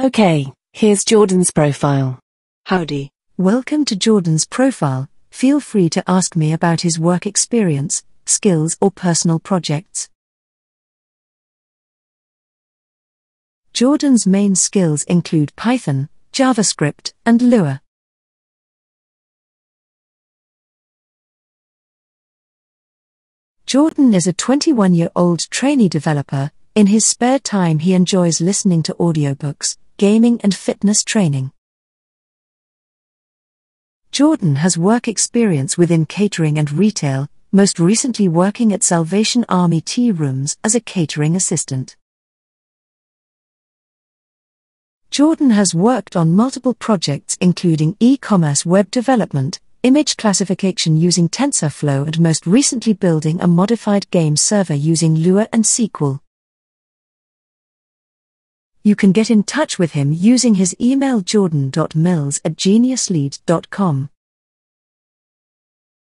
Okay, here's Jordan's profile. Howdy. Welcome to Jordan's profile. Feel free to ask me about his work experience, skills, or personal projects. Jordan's main skills include Python, JavaScript, and Lua. Jordan is a 21 year old trainee developer. In his spare time, he enjoys listening to audiobooks, gaming, and fitness training. Jordan has work experience within catering and retail, most recently working at Salvation Army Tea Rooms as a catering assistant. Jordan has worked on multiple projects including e-commerce web development, image classification using TensorFlow and most recently building a modified game server using Lua and SQL. You can get in touch with him using his email jordan.mills at geniuslead.com.